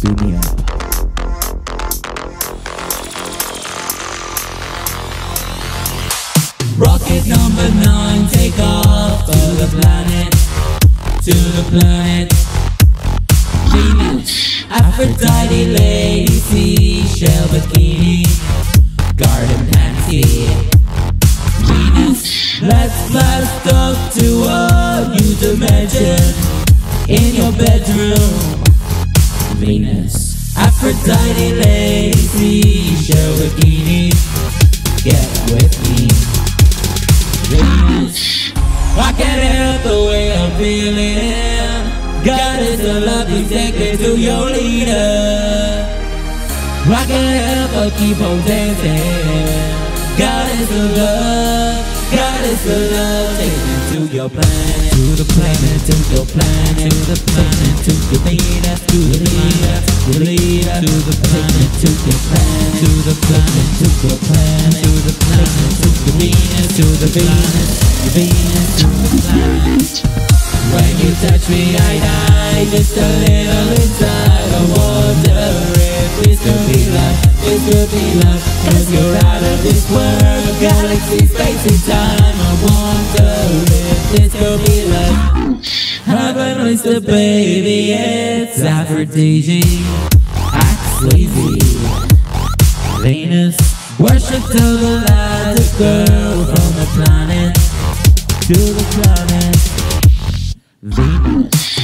dunia. Rocket number nine, take off to the planet, to the planet. Venus, Aphrodite, lady, seashell, bikini, garden pansy. Venus, let's blast up to a new dimension in your bedroom. Venus, Aphrodite, lady, seashell, bikini, get with me. Venus, I can't help the way I'm feeling. God is a love you take me to your leader. I can't help but keep on dancing. God is a love, God is a love, your planet, to the planet, to your planet, to the planet, to your leader, to the leader, to the leader, to the planet, to your planet, to the planet, to your planet, to the planet, to the Venus, to the Venus, the Venus, to the planet. When you touch me, I die just a little inside. I wonder if this could be love, this could be love. Cause you're out of this world, galaxy, space, and time. I wonder this could be love. Heaven is the baby, it's Aphrodite. Act sleazy. Venus, worship to the light, the girl from the planet to the planet. Venus.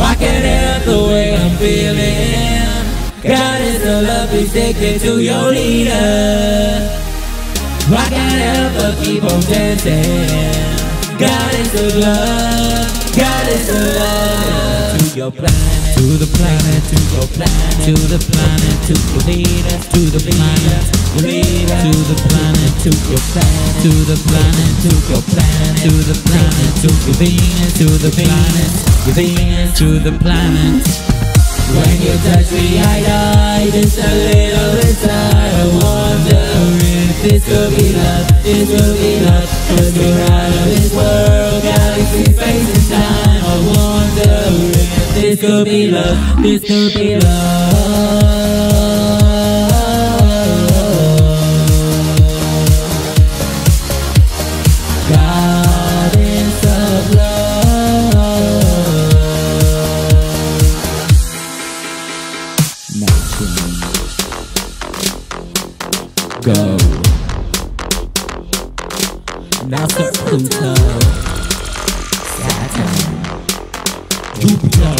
I can't help the way I'm feeling. God is a love, please take to your leader. I can't help but keep on dancing. God is a love, God is a love. To your planet, to the planet, to your planet, to the planet, to the leader, to the planet, the leader, to the planet, to your planet, to the planet, to your planet, to the planet, to your Venus, to the planet, your Venus, to the planet. When you touch me, I die. Just a little inside. I wonder if this could be love, this could be love. Cause you're out could be love, this could be love. Go. Now start Pluto, Saturn, Jupiter,